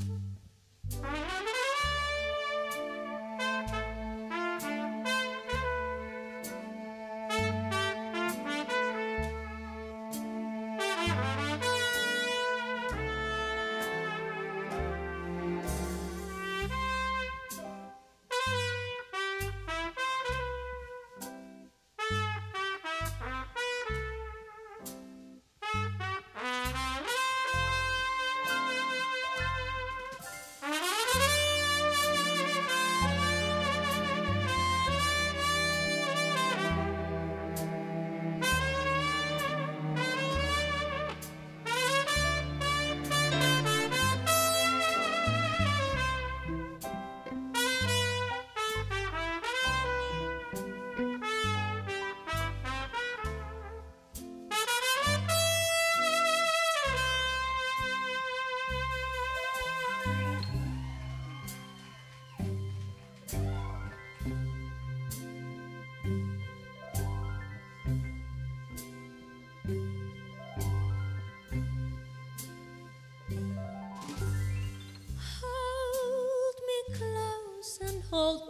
Thank you.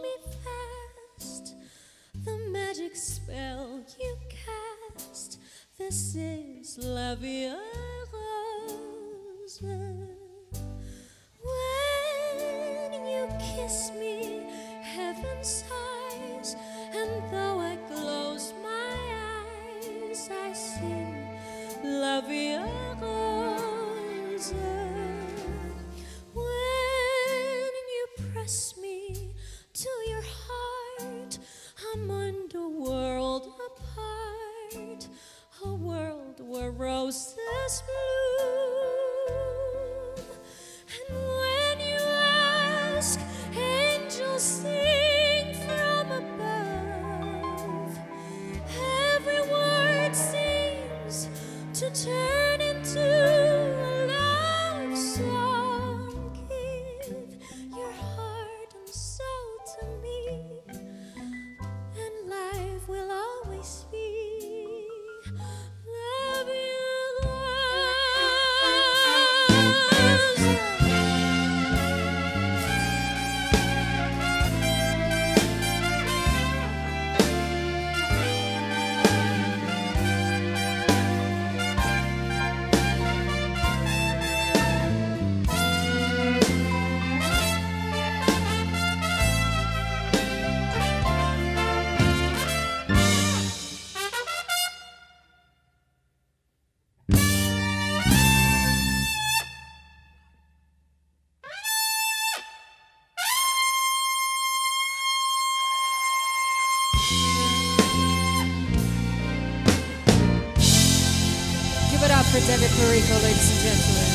me fast the magic spell you cast. This is La Vie Rose. When you kiss me, heaven sighs, and though I close my eyes, I sing La Vie Rose. When you press me, to your heart, I'm world apart, a world where roses bloom. For David Perrico, ladies and gentlemen.